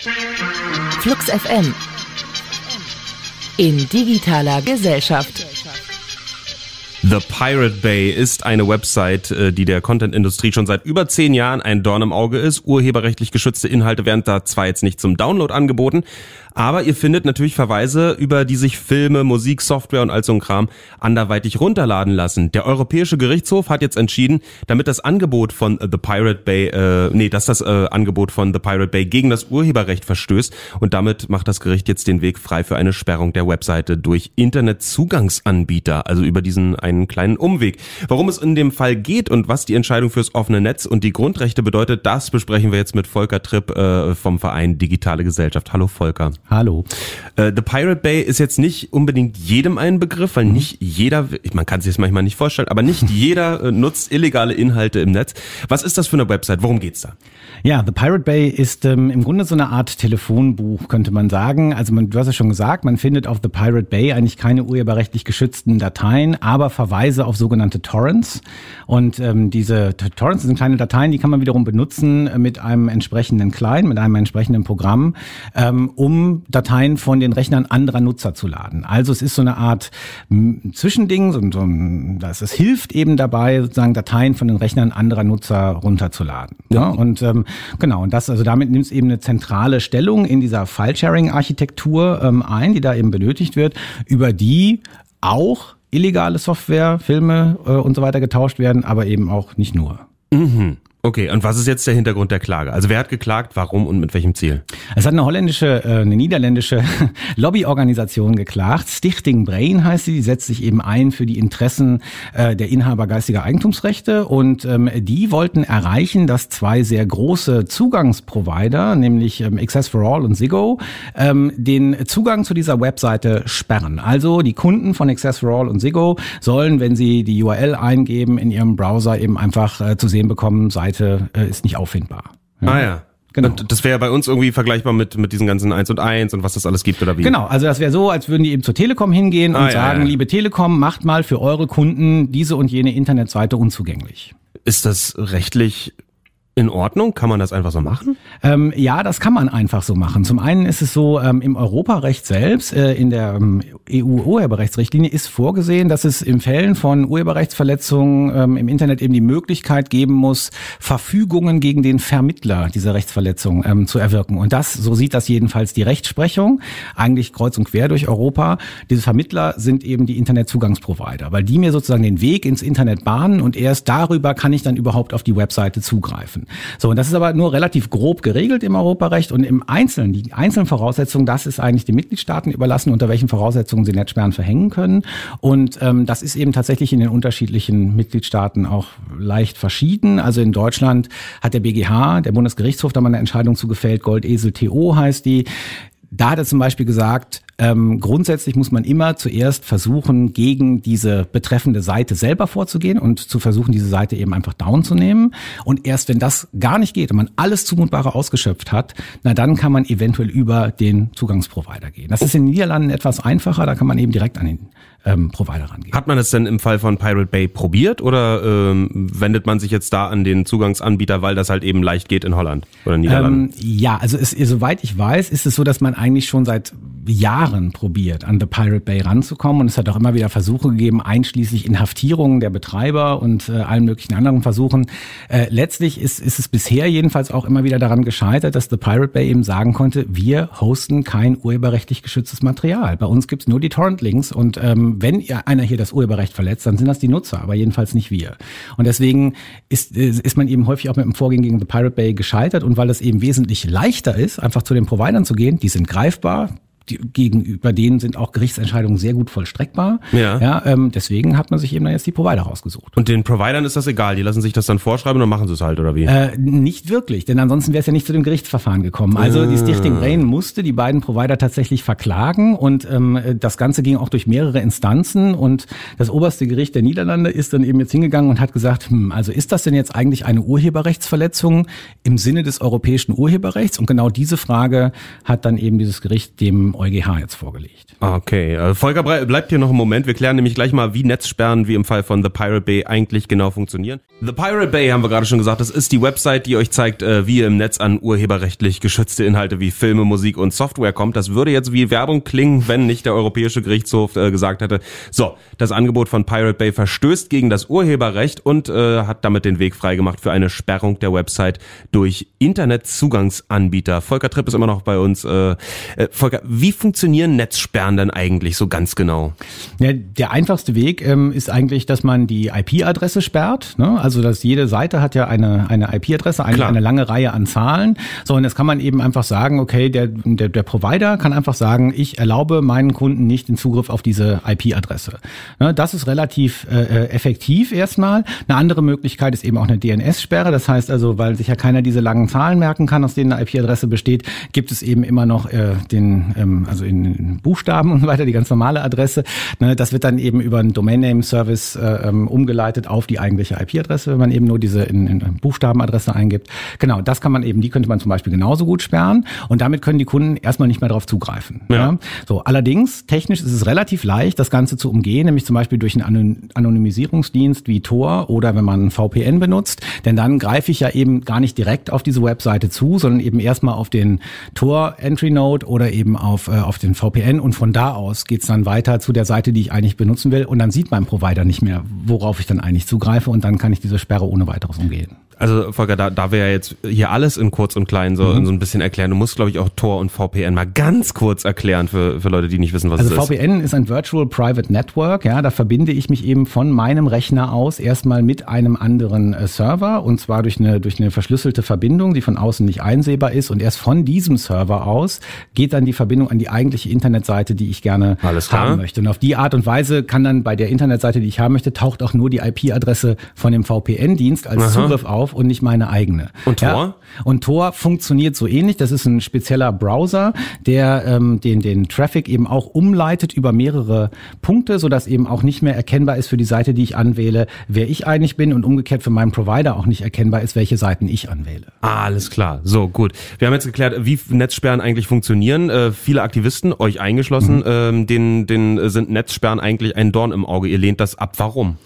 Flux FM in digitaler Gesellschaft. The Pirate Bay ist eine Website, äh, die der Content-Industrie schon seit über zehn Jahren ein Dorn im Auge ist. Urheberrechtlich geschützte Inhalte werden da zwar jetzt nicht zum Download angeboten, aber ihr findet natürlich Verweise, über die sich Filme, Musik, Software und all so ein Kram anderweitig runterladen lassen. Der Europäische Gerichtshof hat jetzt entschieden, damit das Angebot von The Pirate Bay, äh, nee, dass das äh, Angebot von The Pirate Bay gegen das Urheberrecht verstößt und damit macht das Gericht jetzt den Weg frei für eine Sperrung der Webseite durch Internetzugangsanbieter, also über diesen einen kleinen Umweg. Warum es in dem Fall geht und was die Entscheidung fürs offene Netz und die Grundrechte bedeutet, das besprechen wir jetzt mit Volker Tripp äh, vom Verein Digitale Gesellschaft. Hallo Volker. Hallo. Äh, The Pirate Bay ist jetzt nicht unbedingt jedem ein Begriff, weil mhm. nicht jeder, man kann sich das manchmal nicht vorstellen, aber nicht jeder äh, nutzt illegale Inhalte im Netz. Was ist das für eine Website? Worum geht's da? Ja, The Pirate Bay ist ähm, im Grunde so eine Art Telefonbuch, könnte man sagen. Also man, du hast ja schon gesagt, man findet auf The Pirate Bay eigentlich keine urheberrechtlich geschützten Dateien, aber Verweise auf sogenannte Torrents. Und ähm, diese Torrents sind kleine Dateien, die kann man wiederum benutzen mit einem entsprechenden Client, mit einem entsprechenden Programm, ähm, um Dateien von den Rechnern anderer Nutzer zu laden. Also es ist so eine Art Zwischending, so, so, das, es hilft eben dabei, sozusagen Dateien von den Rechnern anderer Nutzer runterzuladen. Ja. Und ähm, genau, und das, also damit nimmt es eben eine zentrale Stellung in dieser File-Sharing-Architektur ähm, ein, die da eben benötigt wird, über die auch illegale Software, Filme äh, und so weiter getauscht werden, aber eben auch nicht nur. Mhm. Okay, und was ist jetzt der Hintergrund der Klage? Also wer hat geklagt, warum und mit welchem Ziel? Es hat eine holländische, äh, eine niederländische Lobbyorganisation geklagt. Stichting Brain heißt sie, die setzt sich eben ein für die Interessen äh, der Inhaber geistiger Eigentumsrechte und ähm, die wollten erreichen, dass zwei sehr große Zugangsprovider, nämlich ähm, Access for All und Ziggo, ähm, den Zugang zu dieser Webseite sperren. Also die Kunden von Access for All und Ziggo sollen, wenn sie die URL eingeben, in ihrem Browser eben einfach äh, zu sehen bekommen, sei Seite äh, ist nicht auffindbar. Ja. Ah ja. Genau. Und das wäre bei uns irgendwie vergleichbar mit, mit diesen ganzen 1 und 1 und was das alles gibt oder wie? Genau, also das wäre so, als würden die eben zur Telekom hingehen ah, und ja, sagen, ja. liebe Telekom, macht mal für eure Kunden diese und jene Internetseite unzugänglich. Ist das rechtlich in Ordnung? Kann man das einfach so machen? Ähm, ja, das kann man einfach so machen. Zum einen ist es so, ähm, im Europarecht selbst, äh, in der ähm, EU-Urheberrechtsrichtlinie ist vorgesehen, dass es in Fällen von Urheberrechtsverletzungen ähm, im Internet eben die Möglichkeit geben muss, Verfügungen gegen den Vermittler dieser Rechtsverletzung ähm, zu erwirken. Und das, so sieht das jedenfalls die Rechtsprechung, eigentlich kreuz und quer durch Europa. Diese Vermittler sind eben die Internetzugangsprovider, weil die mir sozusagen den Weg ins Internet bahnen und erst darüber kann ich dann überhaupt auf die Webseite zugreifen. So, und das ist aber nur relativ grob geregelt im Europarecht und im Einzelnen, die einzelnen Voraussetzungen, das ist eigentlich den Mitgliedstaaten überlassen, unter welchen Voraussetzungen sie Netzsperren verhängen können. Und ähm, das ist eben tatsächlich in den unterschiedlichen Mitgliedstaaten auch leicht verschieden. Also in Deutschland hat der BGH, der Bundesgerichtshof, da mal eine Entscheidung zugefällt, Goldesel TO heißt die. Da hat er zum Beispiel gesagt, ähm, grundsätzlich muss man immer zuerst versuchen, gegen diese betreffende Seite selber vorzugehen und zu versuchen, diese Seite eben einfach down zu nehmen. Und erst wenn das gar nicht geht und man alles Zumutbare ausgeschöpft hat, na dann kann man eventuell über den Zugangsprovider gehen. Das ist in den Niederlanden etwas einfacher, da kann man eben direkt an den ähm, Provider rangehen. Hat man es denn im Fall von Pirate Bay probiert oder ähm, wendet man sich jetzt da an den Zugangsanbieter, weil das halt eben leicht geht in Holland oder Niederlanden? Ähm, ja, also es, soweit ich weiß, ist es so, dass man eigentlich schon seit Jahren probiert, an The Pirate Bay ranzukommen und es hat auch immer wieder Versuche gegeben, einschließlich Inhaftierungen der Betreiber und äh, allen möglichen anderen Versuchen. Äh, letztlich ist, ist es bisher jedenfalls auch immer wieder daran gescheitert, dass The Pirate Bay eben sagen konnte, wir hosten kein urheberrechtlich geschütztes Material. Bei uns gibt's nur die Torrent-Links und ähm, wenn einer hier das Urheberrecht verletzt, dann sind das die Nutzer, aber jedenfalls nicht wir. Und deswegen ist, ist man eben häufig auch mit dem Vorgehen gegen The Pirate Bay gescheitert und weil es eben wesentlich leichter ist, einfach zu den Providern zu gehen, die sind greifbar, die, gegenüber denen sind auch Gerichtsentscheidungen sehr gut vollstreckbar. Ja. ja ähm, deswegen hat man sich eben dann jetzt die Provider rausgesucht. Und den Providern ist das egal, die lassen sich das dann vorschreiben und machen sie es halt, oder wie? Äh, nicht wirklich, denn ansonsten wäre es ja nicht zu dem Gerichtsverfahren gekommen. Also die Stichting Brain musste die beiden Provider tatsächlich verklagen und ähm, das Ganze ging auch durch mehrere Instanzen und das oberste Gericht der Niederlande ist dann eben jetzt hingegangen und hat gesagt, hm, also ist das denn jetzt eigentlich eine Urheberrechtsverletzung im Sinne des europäischen Urheberrechts? Und genau diese Frage hat dann eben dieses Gericht dem EuGH jetzt vorgelegt. Okay, äh, Volker bleibt hier noch einen Moment. Wir klären nämlich gleich mal, wie Netzsperren wie im Fall von The Pirate Bay eigentlich genau funktionieren. The Pirate Bay haben wir gerade schon gesagt, das ist die Website, die euch zeigt, äh, wie ihr im Netz an urheberrechtlich geschützte Inhalte wie Filme, Musik und Software kommt. Das würde jetzt wie Werbung klingen, wenn nicht der Europäische Gerichtshof äh, gesagt hätte, so, das Angebot von Pirate Bay verstößt gegen das Urheberrecht und äh, hat damit den Weg freigemacht für eine Sperrung der Website durch Internetzugangsanbieter. Volker Tripp ist immer noch bei uns. Äh, äh, Volker, wie funktionieren Netzsperren denn eigentlich so ganz genau? Ja, der einfachste Weg ähm, ist eigentlich, dass man die IP-Adresse sperrt. Ne? Also dass jede Seite hat ja eine, eine IP-Adresse, eine, eine lange Reihe an Zahlen. So, und jetzt kann man eben einfach sagen, okay, der, der, der Provider kann einfach sagen, ich erlaube meinen Kunden nicht den Zugriff auf diese IP-Adresse. Ne? Das ist relativ äh, äh, effektiv erstmal. Eine andere Möglichkeit ist eben auch eine DNS-Sperre. Das heißt also, weil sich ja keiner diese langen Zahlen merken kann, aus denen eine IP-Adresse besteht, gibt es eben immer noch äh, den, ähm, also in Buchstaben und so weiter, die ganz normale Adresse. Ne? Das wird dann eben über einen Domain-Name-Service äh, ähm, umgeleitet auf die eigentliche IP-Adresse, wenn man eben nur diese in, in Buchstabenadresse eingibt. Genau, das kann man eben, die könnte man zum Beispiel genauso gut sperren und damit können die Kunden erstmal nicht mehr darauf zugreifen. Ja. ja. So, allerdings, technisch ist es relativ leicht, das Ganze zu umgehen, nämlich zum Beispiel durch einen Anonymisierungsdienst wie Tor oder wenn man VPN benutzt, denn dann greife ich ja eben gar nicht direkt auf diese Webseite zu, sondern eben erstmal auf den Tor Entry Node oder eben auf, äh, auf den VPN und von da aus geht's dann weiter zu der Seite, die ich eigentlich benutzen will und dann sieht mein Provider nicht mehr, worauf ich dann eigentlich zugreife und dann kann ich diese Sperre ohne weiteres umgehen. Also Volker, da, da wir ja jetzt hier alles in kurz und klein so, mhm. so ein bisschen erklären, du musst glaube ich auch Tor und VPN mal ganz kurz erklären für, für Leute, die nicht wissen, was also es ist. Also VPN ist ein Virtual Private Network, ja, da verbinde ich mich eben von meinem Rechner aus erstmal mit einem anderen äh, Server und zwar durch eine, durch eine verschlüsselte Verbindung, die von außen nicht einsehbar ist und erst von diesem Server aus geht dann die Verbindung an die eigentliche Internetseite, die ich gerne haben möchte. Und auf die Art und Weise kann dann bei der Internetseite, die ich haben möchte, taucht auch nur die IP-Adresse von dem VPN-Dienst als Aha. Zugriff auf auf und nicht meine eigene. Und Tor? Ja? Und Tor funktioniert so ähnlich. Das ist ein spezieller Browser, der ähm, den, den Traffic eben auch umleitet über mehrere Punkte, sodass eben auch nicht mehr erkennbar ist für die Seite, die ich anwähle, wer ich eigentlich bin und umgekehrt für meinen Provider auch nicht erkennbar ist, welche Seiten ich anwähle. Ah, alles klar. So, gut. Wir haben jetzt geklärt, wie Netzsperren eigentlich funktionieren. Äh, viele Aktivisten, euch eingeschlossen, mhm. ähm, denen, denen sind Netzsperren eigentlich ein Dorn im Auge. Ihr lehnt das ab. Warum?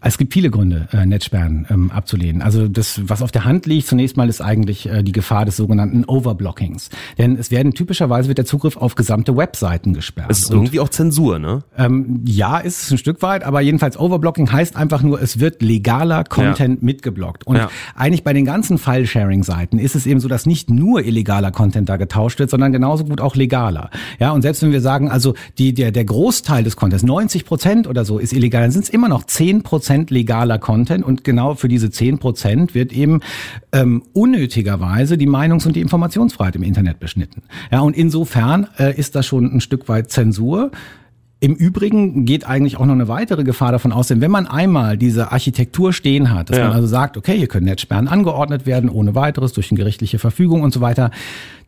Es gibt viele Gründe, äh, Netzsperren ähm, abzulehnen. Also das, was auf der Hand liegt, zunächst mal ist eigentlich äh, die Gefahr des sogenannten Overblockings. Denn es werden typischerweise wird der Zugriff auf gesamte Webseiten gesperrt. Es ist Und, irgendwie auch Zensur, ne? Ähm, ja, ist es ein Stück weit, aber jedenfalls Overblocking heißt einfach nur, es wird legaler Content ja. mitgeblockt. Und ja. eigentlich bei den ganzen File-Sharing-Seiten ist es eben so, dass nicht nur illegaler Content da getauscht wird, sondern genauso gut auch legaler. Ja, und selbst wenn wir sagen, also die, der, der Großteil des Contents, 90 Prozent oder so ist illegal, dann sind es immer noch 10 Prozent Prozent legaler Content und genau für diese zehn Prozent wird eben ähm, unnötigerweise die Meinungs- und die Informationsfreiheit im Internet beschnitten. Ja, und insofern äh, ist das schon ein Stück weit Zensur. Im Übrigen geht eigentlich auch noch eine weitere Gefahr davon aus, denn wenn man einmal diese Architektur stehen hat, dass ja. man also sagt, okay, hier können Netzsperren angeordnet werden, ohne weiteres, durch eine gerichtliche Verfügung und so weiter,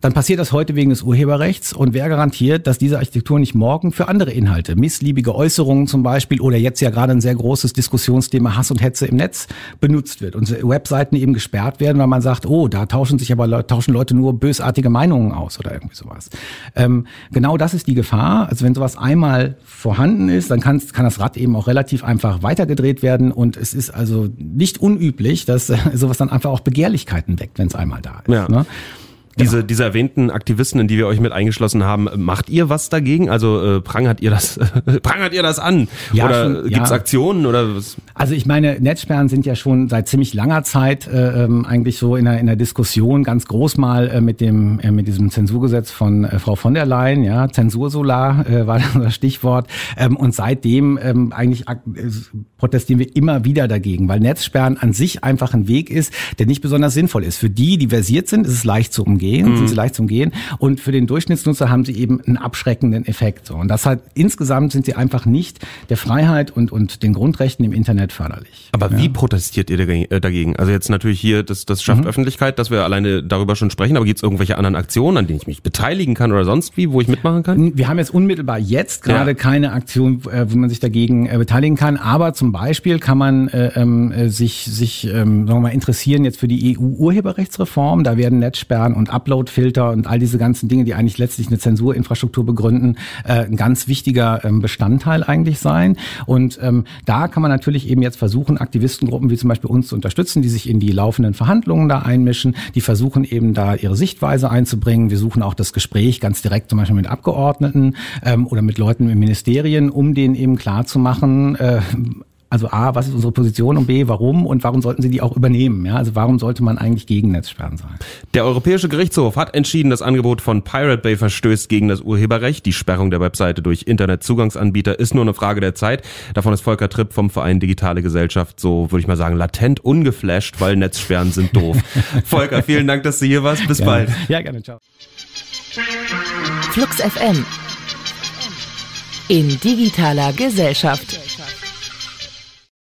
dann passiert das heute wegen des Urheberrechts und wer garantiert, dass diese Architektur nicht morgen für andere Inhalte, missliebige Äußerungen zum Beispiel oder jetzt ja gerade ein sehr großes Diskussionsthema Hass und Hetze im Netz benutzt wird und Webseiten eben gesperrt werden, weil man sagt, oh, da tauschen sich aber tauschen Leute nur bösartige Meinungen aus oder irgendwie sowas. Ähm, genau das ist die Gefahr. Also wenn sowas einmal vorhanden ist, dann kann, kann das Rad eben auch relativ einfach weitergedreht werden und es ist also nicht unüblich, dass sowas dann einfach auch Begehrlichkeiten weckt, wenn es einmal da ist. Ja. Ne? Diese, genau. diese erwähnten Aktivisten, in die wir euch mit eingeschlossen haben, macht ihr was dagegen? Also äh, prangert ihr das, prangert ihr das an? Ja, oder gibt es ja. Aktionen oder was? Also ich meine, Netzsperren sind ja schon seit ziemlich langer Zeit äh, ähm, eigentlich so in der, in der Diskussion ganz groß mal äh, mit dem äh, mit diesem Zensurgesetz von äh, Frau von der Leyen, ja, Zensursolar äh, war das Stichwort. Ähm, und seitdem ähm, eigentlich äh, protestieren wir immer wieder dagegen, weil Netzsperren an sich einfach ein Weg ist, der nicht besonders sinnvoll ist. Für die, die versiert sind, ist es leicht zu umgehen umgehen, mhm. sind sie leicht zum Gehen. Und für den Durchschnittsnutzer haben sie eben einen abschreckenden Effekt. So. Und das halt insgesamt sind sie einfach nicht der Freiheit und, und den Grundrechten im Internet förderlich. Aber ja. wie protestiert ihr äh, dagegen? Also jetzt natürlich hier, das, das schafft mhm. Öffentlichkeit, dass wir alleine darüber schon sprechen, aber gibt es irgendwelche anderen Aktionen, an denen ich mich beteiligen kann oder sonst wie, wo ich mitmachen kann? Wir haben jetzt unmittelbar jetzt gerade ja. keine Aktion, äh, wo man sich dagegen äh, beteiligen kann, aber zum Beispiel kann man äh, ähm, sich, sich ähm, sagen wir mal, interessieren jetzt für die EU-Urheberrechtsreform. Da werden Netzsperren und und Upload-Filter und all diese ganzen Dinge, die eigentlich letztlich eine Zensurinfrastruktur begründen, äh, ein ganz wichtiger ähm, Bestandteil eigentlich sein. Und ähm, da kann man natürlich eben jetzt versuchen, Aktivistengruppen wie zum Beispiel uns zu unterstützen, die sich in die laufenden Verhandlungen da einmischen, die versuchen eben da ihre Sichtweise einzubringen. Wir suchen auch das Gespräch ganz direkt zum Beispiel mit Abgeordneten ähm, oder mit Leuten in Ministerien, um denen eben klar äh, also A, was ist unsere Position und B, warum und warum sollten sie die auch übernehmen? Ja, also warum sollte man eigentlich gegen Netzsperren sein? Der Europäische Gerichtshof hat entschieden, das Angebot von Pirate Bay verstößt gegen das Urheberrecht. Die Sperrung der Webseite durch Internetzugangsanbieter ist nur eine Frage der Zeit. Davon ist Volker Tripp vom Verein Digitale Gesellschaft so, würde ich mal sagen, latent ungeflasht, weil Netzsperren sind doof. Volker, vielen Dank, dass du hier warst. Bis gerne. bald. Ja, gerne. Ciao. Flux FM in digitaler Gesellschaft.